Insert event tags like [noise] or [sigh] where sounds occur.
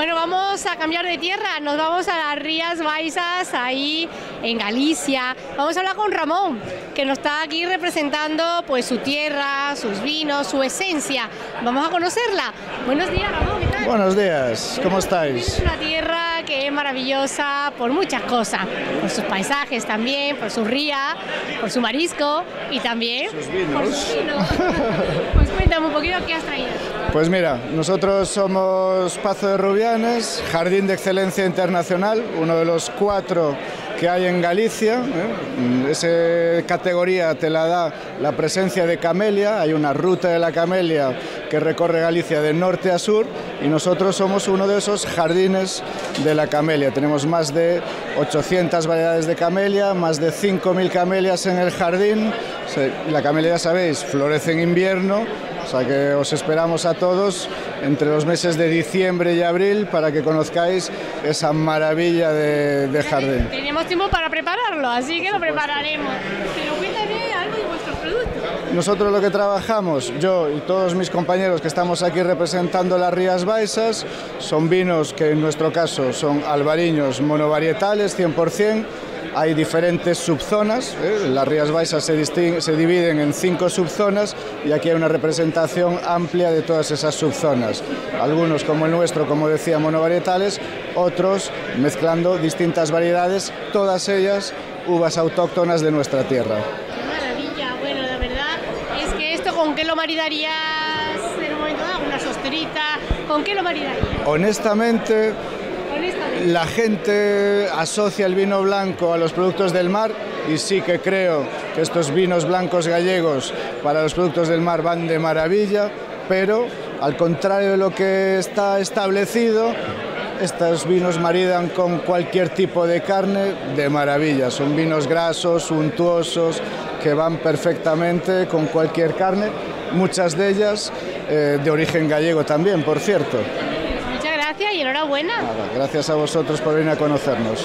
Bueno, vamos a cambiar de tierra, nos vamos a las Rías Baixas, ahí en Galicia. Vamos a hablar con Ramón, que nos está aquí representando pues su tierra, sus vinos, su esencia. Vamos a conocerla. Buenos días, Ramón, ¿qué tal? Buenos días, ¿cómo Es estáis? una tierra que es maravillosa por muchas cosas, por sus paisajes también, por su ría, por su marisco y también por sus vinos. [laughs] pues cuéntame un poquito qué has traído. Pues mira, nosotros somos Pazo de Rubianes, Jardín de Excelencia Internacional, uno de los cuatro que hay en Galicia. ¿eh? Esa categoría te la da la presencia de camelia, hay una ruta de la camelia que recorre Galicia de norte a sur y nosotros somos uno de esos jardines de la camelia. Tenemos más de 800 variedades de camelia, más de 5.000 camelias en el jardín. La camelia, ya sabéis, florece en invierno, sea que os esperamos a todos entre los meses de diciembre y abril para que conozcáis esa maravilla de, de jardín. Tenemos tiempo para prepararlo, así que lo prepararemos. Pero cuéntame algo de vuestros productos. Nosotros lo que trabajamos, yo y todos mis compañeros que estamos aquí representando las Rías Baixas, son vinos que en nuestro caso son albariños monovarietales 100%. Hay diferentes subzonas, ¿eh? las Rías Baixas se, dividen en cinco subzonas y aquí hay una representación amplia de todas esas subzonas. Algunos como el nuestro, como decía, monovarietales, otros mezclando distintas variedades, todas ellas uvas autóctonas de nuestra tierra. Qué maravilla, bueno, la verdad es que esto con qué lo maridarías en un momento dado, una sosterita, ¿con qué lo maridarías? Honestamente. La gente asocia el vino blanco a los productos del mar y sí que creo que estos vinos blancos gallegos para los productos del mar van de maravilla, pero al contrario de lo que está establecido, estos vinos maridan con cualquier tipo de carne de maravilla. Son vinos grasos, untuosos, que van perfectamente con cualquier carne, muchas de ellas eh, de origen gallego también, por cierto. Nada, gracias a vosotros por venir a conocernos.